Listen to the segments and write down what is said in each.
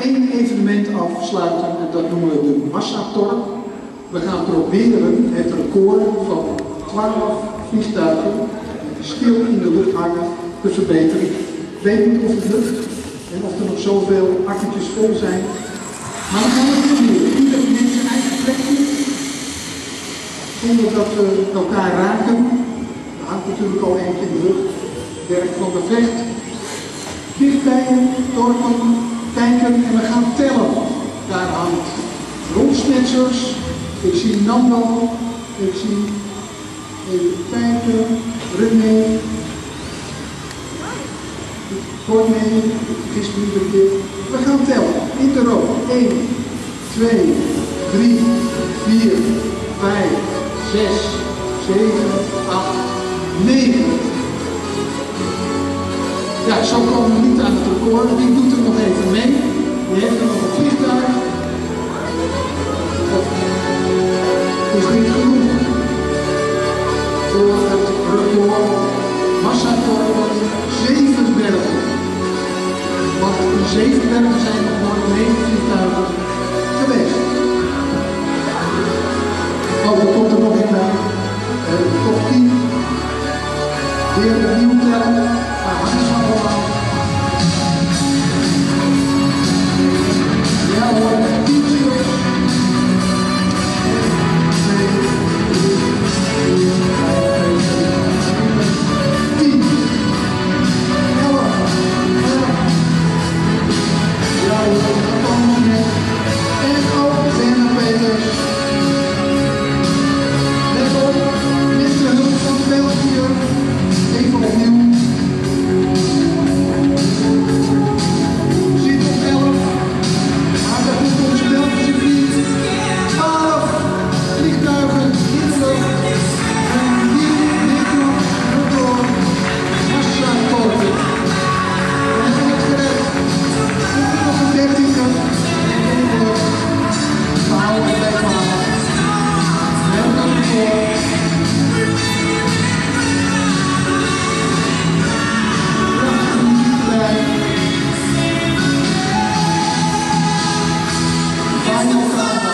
één evenement afsluiten en dat noemen we de Massatorp. We gaan proberen het record van 12 vliegtuigen stil in de lucht hangen te verbeteren. Ik weet niet of het lukt en of er nog zoveel accu'tjes vol zijn. Maar we gaan het proberen. Ieder zijn eigen plekje. Zonder dat we elkaar raken. Er hangt natuurlijk al eentje in de lucht. Werk van de vecht. Dichtbij dorpen, kijken en we gaan tellen. Daar hangt rondsmetsers. Ik zie Nando. Ik zie even kijken. René. Corné. Gisteren een keer. We gaan tellen. In de rook. 1, 2, 3, 4, 5, 6, 7, 8, 9. Ja, zo komen we niet aan het record. Wie doet er nog even mee? Die heeft er nog een vliegtuig. Of is niet genoeg voor het record massatorpen Zevenbergen. Want in Zevenbergen zijn nog nooit negen vliegtuigen Wonderful.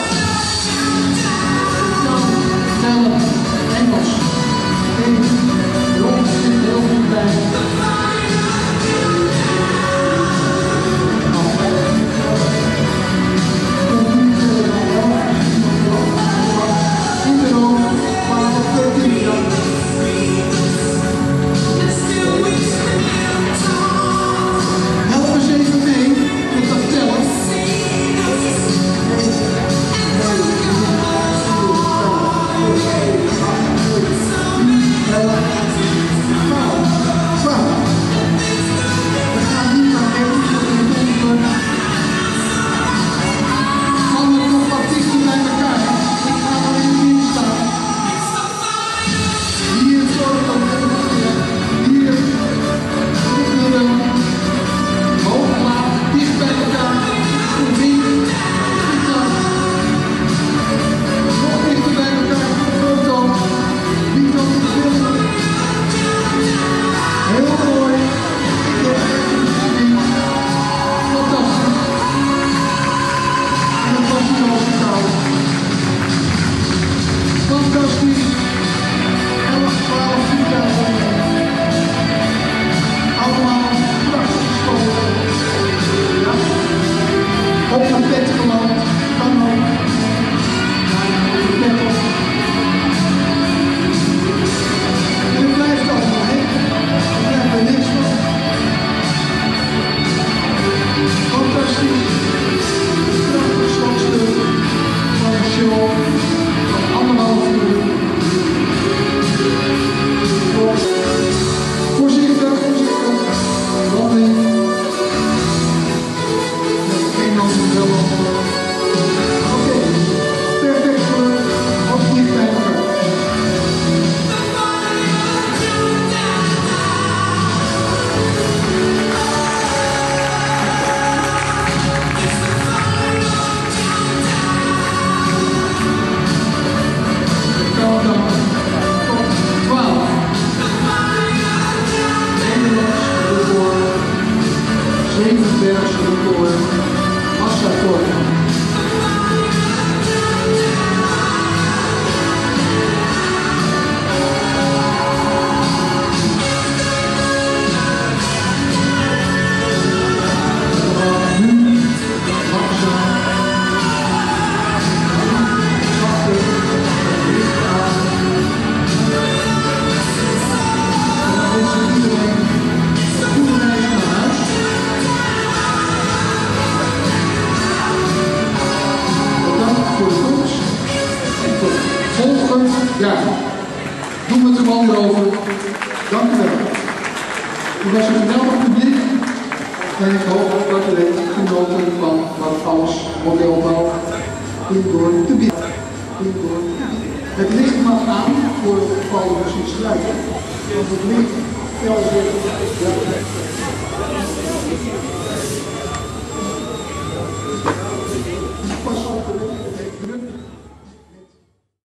Doe het er maar over. Dank u wel. U was een geweldig publiek. En ik hoop dat u heeft genoten van wat alles modelbouw in door te bieden. Het licht mag aan voor het geval we zien sluiten. Want het licht telkens weer.